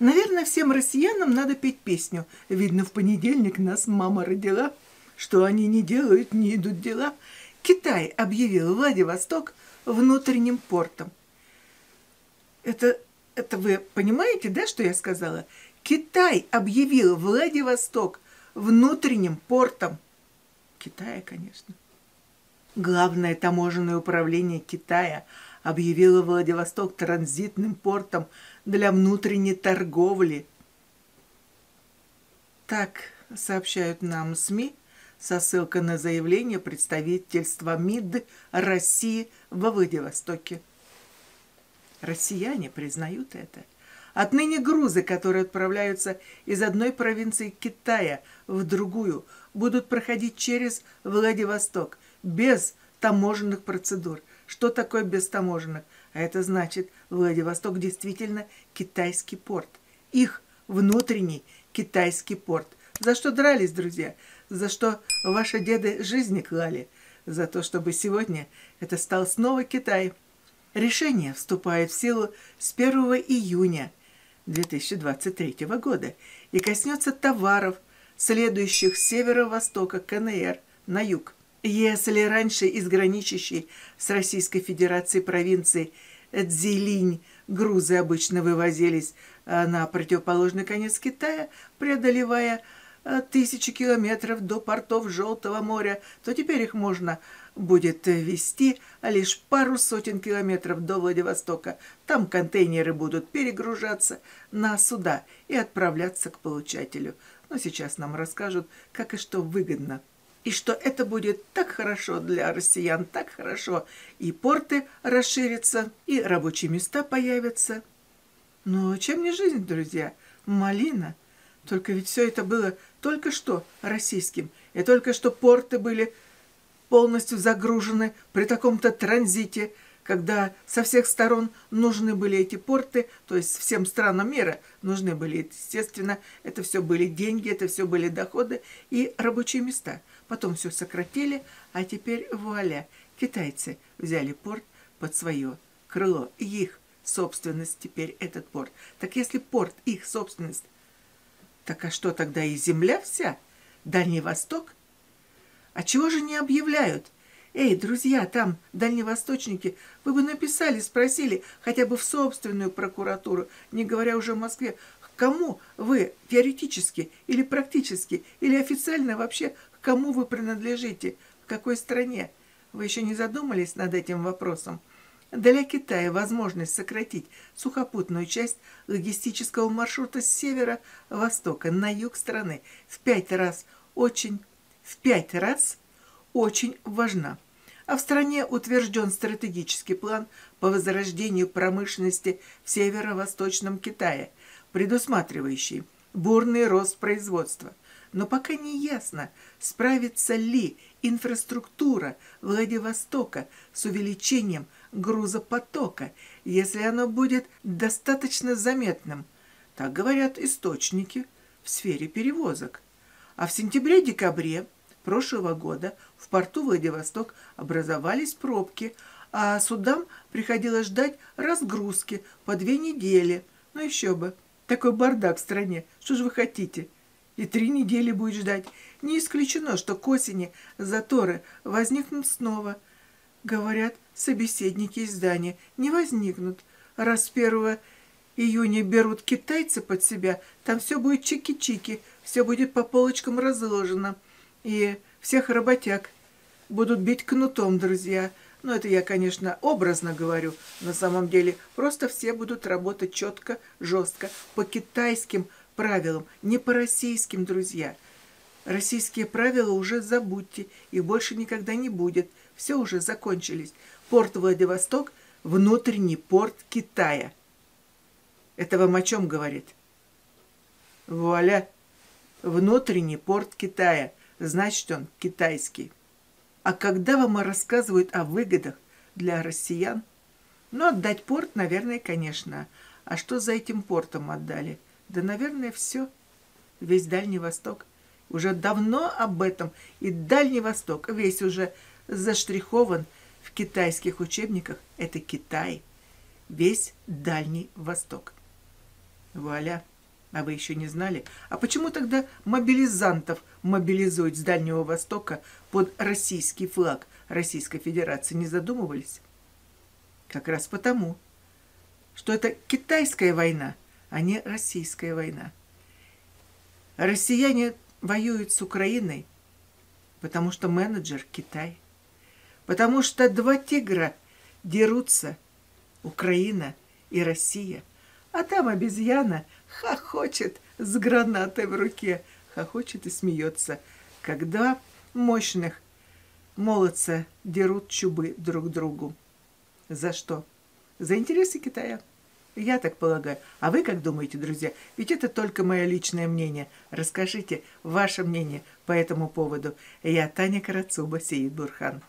Наверное, всем россиянам надо петь песню. Видно, в понедельник нас мама родила. Что они не делают, не идут дела. Китай объявил Владивосток внутренним портом. Это, это вы понимаете, да, что я сказала? Китай объявил Владивосток внутренним портом. Китая, конечно. Главное таможенное управление Китая объявило Владивосток транзитным портом для внутренней торговли. Так сообщают нам СМИ со ссылкой на заявление представительства МИД России во Владивостоке. Россияне признают это. Отныне грузы, которые отправляются из одной провинции Китая в другую, будут проходить через Владивосток без таможенных процедур. Что такое без таможенных? А это значит, Владивосток действительно китайский порт. Их внутренний китайский порт. За что дрались, друзья? За что ваши деды жизни клали? За то, чтобы сегодня это стал снова Китай. Решение вступает в силу с 1 июня 2023 года и коснется товаров, следующих с северо-востока КНР на юг. Если раньше из граничащей с Российской Федерацией провинции Цзилинь грузы обычно вывозились а, на противоположный конец Китая, преодолевая а, тысячи километров до портов Желтого моря, то теперь их можно будет вести лишь пару сотен километров до Владивостока. Там контейнеры будут перегружаться на суда и отправляться к получателю. Но сейчас нам расскажут, как и что выгодно. И что это будет так хорошо для россиян, так хорошо. И порты расширятся, и рабочие места появятся. Но чем не жизнь, друзья? Малина. Только ведь все это было только что российским. И только что порты были полностью загружены при таком-то транзите, когда со всех сторон нужны были эти порты, то есть всем странам мира нужны были, естественно, это все были деньги, это все были доходы и рабочие места. Потом все сократили, а теперь вуаля, китайцы взяли порт под свое крыло. их собственность теперь этот порт. Так если порт их собственность, так а что тогда и земля вся? Дальний Восток – а чего же не объявляют? Эй, друзья, там, дальневосточники, вы бы написали, спросили хотя бы в собственную прокуратуру, не говоря уже о Москве, к кому вы теоретически или практически, или официально вообще, к кому вы принадлежите, в какой стране? Вы еще не задумались над этим вопросом? Для Китая возможность сократить сухопутную часть логистического маршрута с севера-востока на юг страны в пять раз очень в пять раз очень важна. А в стране утвержден стратегический план по возрождению промышленности в северо-восточном Китае, предусматривающий бурный рост производства. Но пока не ясно, справится ли инфраструктура Владивостока с увеличением грузопотока, если оно будет достаточно заметным. Так говорят источники в сфере перевозок. А в сентябре-декабре прошлого года в порту Владивосток образовались пробки, а судам приходилось ждать разгрузки по две недели. Ну еще бы, такой бардак в стране, что же вы хотите? И три недели будет ждать. Не исключено, что к осени заторы возникнут снова. Говорят, собеседники издания не возникнут. Раз с 1 июня берут китайцы под себя, там все будет чики-чики, все будет по полочкам разложено. И всех работяг будут бить кнутом, друзья. Ну, это я, конечно, образно говорю. На самом деле, просто все будут работать четко, жестко, по китайским правилам, не по российским, друзья. Российские правила уже забудьте, их больше никогда не будет. Все уже закончились. Порт Владивосток – внутренний порт Китая. Это вам о чем говорит? Вуаля! Внутренний порт Китая – значит он китайский. А когда вам рассказывают о выгодах для россиян, ну, отдать порт, наверное, конечно. А что за этим портом отдали? Да, наверное, все. Весь Дальний Восток. Уже давно об этом. И Дальний Восток весь уже заштрихован в китайских учебниках. Это Китай. Весь Дальний Восток. Вуаля. А вы еще не знали? А почему тогда мобилизантов мобилизуют с Дальнего Востока под российский флаг Российской Федерации? Не задумывались? Как раз потому, что это китайская война, а не российская война. Россияне воюют с Украиной, потому что менеджер Китай. Потому что два тигра дерутся, Украина и Россия. А там обезьяна хохочет с гранатой в руке, хохочет и смеется, когда мощных молодца дерут чубы друг другу. За что? За интересы Китая. Я так полагаю. А вы как думаете, друзья? Ведь это только мое личное мнение. Расскажите ваше мнение по этому поводу. Я Таня Карацуба, Сеид Бурхан.